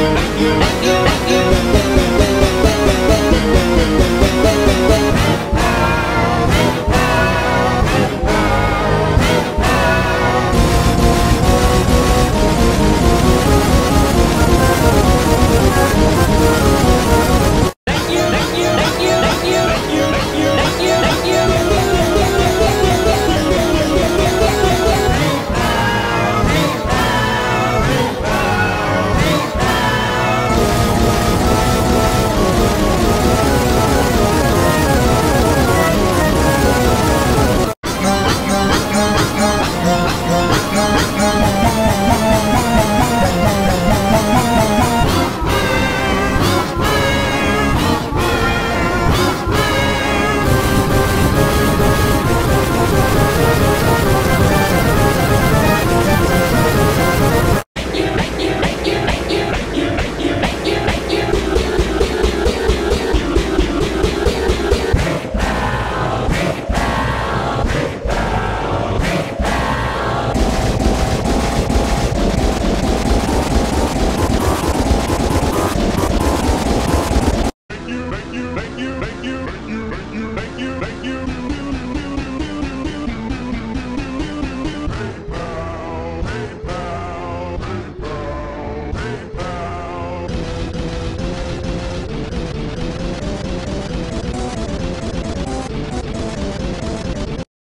you, you, you.